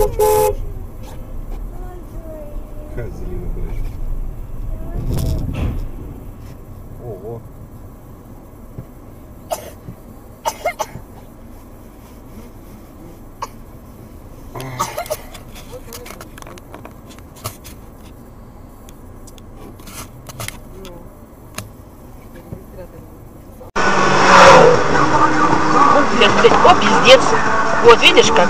Хазина, блядь. Ого. Сейчас, блядь, О, пиздец. Вот, видишь как?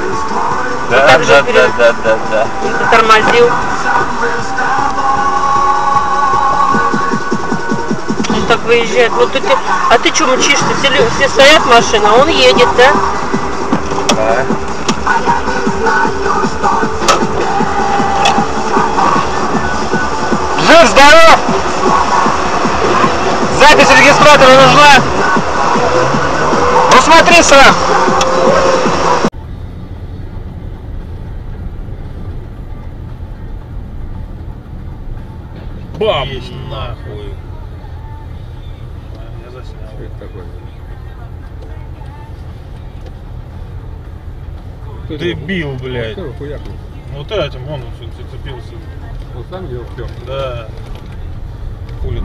Да, так же да, вперед. да, да, да, да. Затормозил. Он так выезжает. Вот ты, а ты что мчишься? Все, все стоят машина, а он едет, да? Да. Жив, здоров! Запись регистратора нужна? Ну смотри сам! Бам! нахуй. Я заснял. Что это такое? Кто это? Дебил, блядь. Кто его хуякнул? Вот этим, он зацепился. Он сам делал все. Да. Хули